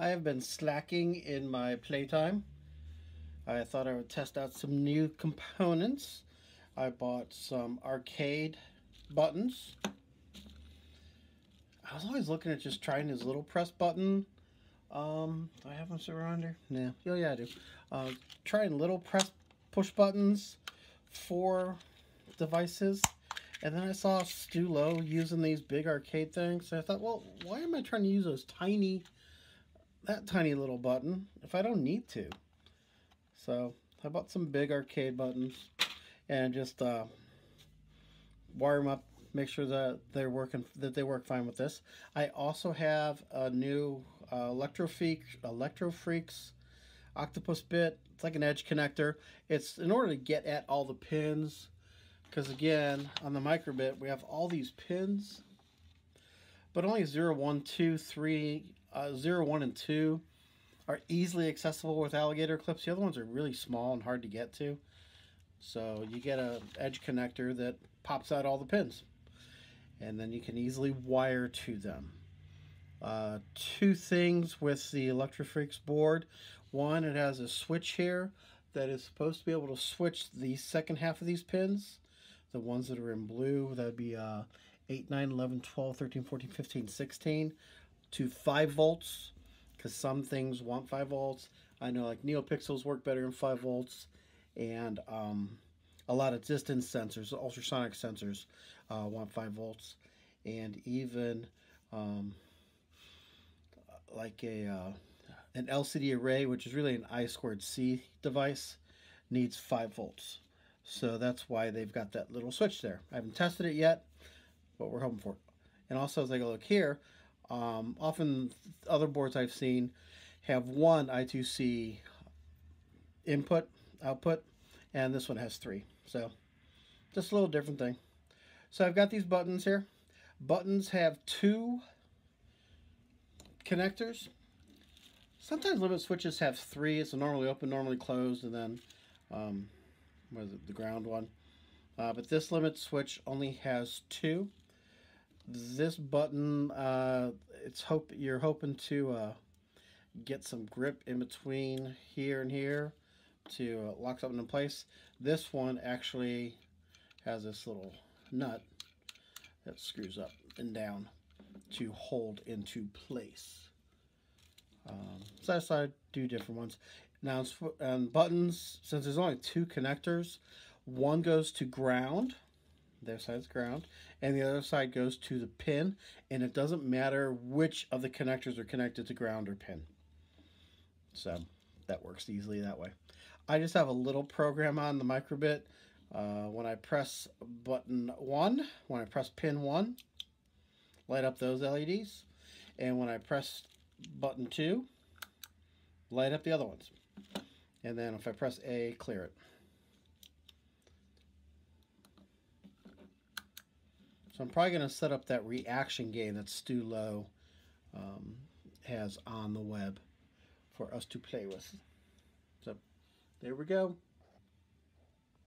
I have been slacking in my playtime. I thought I would test out some new components. I bought some arcade buttons. I was always looking at just trying this little press button. Um, do I have them around here? No. Yeah, yeah, I do. Uh, trying little press push buttons for devices. And then I saw Stu Low using these big arcade things. I thought, well, why am I trying to use those tiny, that tiny little button if I don't need to? So I bought some big arcade buttons and just uh, wire them up, make sure that they're working, that they work fine with this. I also have a new uh, Electro Freak, Electro Freaks octopus bit. It's like an edge connector. It's in order to get at all the pins because again, on the microbit, we have all these pins, but only 0, 1, 2, 3, uh, 0, 1, and 2 are easily accessible with alligator clips. The other ones are really small and hard to get to. So you get a edge connector that pops out all the pins. And then you can easily wire to them. Uh, two things with the Electrofreaks board. One, it has a switch here that is supposed to be able to switch the second half of these pins the ones that are in blue, that would be uh, 8, 9, 11, 12, 13, 14, 15, 16 to 5 volts because some things want 5 volts. I know like NeoPixels work better in 5 volts and um, a lot of distance sensors, ultrasonic sensors uh, want 5 volts and even um, like a uh, an LCD array, which is really an I squared C device, needs 5 volts. So that's why they've got that little switch there. I haven't tested it yet, but we're hoping for it. And also, as I go look here, um, often other boards I've seen have one I2C input, output, and this one has three. So just a little different thing. So I've got these buttons here. Buttons have two connectors. Sometimes limit switches have three. It's a normally open, normally closed, and then um, the ground one? Uh, but this limit switch only has two. This button, uh, it's hope you're hoping to uh, get some grip in between here and here to uh, lock something in place. This one actually has this little nut that screws up and down to hold into place. Um, so I decided to do different ones. Now, on buttons, since there's only two connectors, one goes to ground, their side's ground, and the other side goes to the pin, and it doesn't matter which of the connectors are connected to ground or pin. So that works easily that way. I just have a little program on the microbit. Uh, when I press button 1, when I press pin 1, light up those LEDs. And when I press button 2, light up the other ones. And then if I press A, clear it. So I'm probably going to set up that reaction game that Stu Low um, has on the web for us to play with. So there we go.